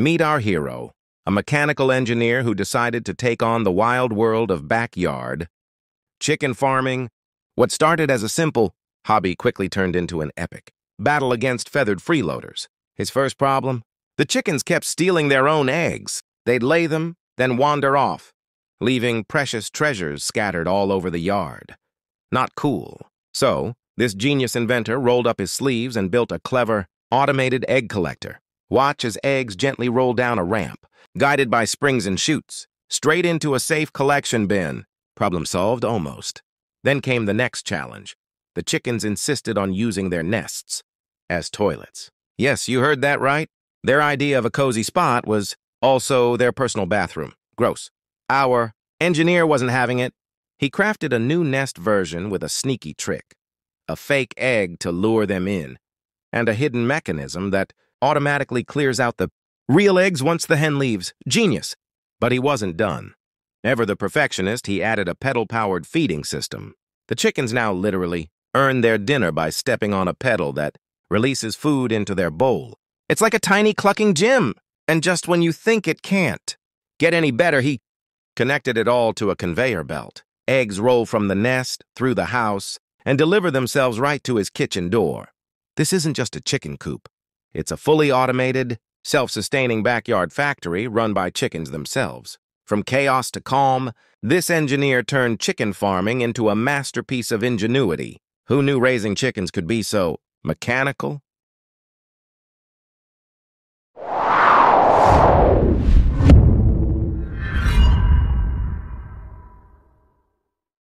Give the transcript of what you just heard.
Meet our hero, a mechanical engineer who decided to take on the wild world of backyard, chicken farming. What started as a simple hobby quickly turned into an epic battle against feathered freeloaders. His first problem? The chickens kept stealing their own eggs. They'd lay them, then wander off, leaving precious treasures scattered all over the yard. Not cool. So, this genius inventor rolled up his sleeves and built a clever, automated egg collector. Watch as eggs gently roll down a ramp, guided by springs and chutes, straight into a safe collection bin. Problem solved, almost. Then came the next challenge. The chickens insisted on using their nests as toilets. Yes, you heard that right. Their idea of a cozy spot was also their personal bathroom. Gross. Our engineer wasn't having it. He crafted a new nest version with a sneaky trick. A fake egg to lure them in, and a hidden mechanism that automatically clears out the real eggs once the hen leaves. Genius. But he wasn't done. Ever the perfectionist, he added a pedal-powered feeding system. The chickens now literally earn their dinner by stepping on a pedal that releases food into their bowl. It's like a tiny clucking gym, and just when you think it can't get any better, he connected it all to a conveyor belt. Eggs roll from the nest, through the house, and deliver themselves right to his kitchen door. This isn't just a chicken coop. It's a fully automated, self-sustaining backyard factory run by chickens themselves. From chaos to calm, this engineer turned chicken farming into a masterpiece of ingenuity. Who knew raising chickens could be so mechanical,